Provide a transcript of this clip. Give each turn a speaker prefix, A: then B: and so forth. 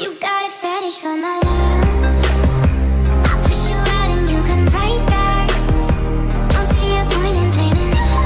A: You got a fetish for my life.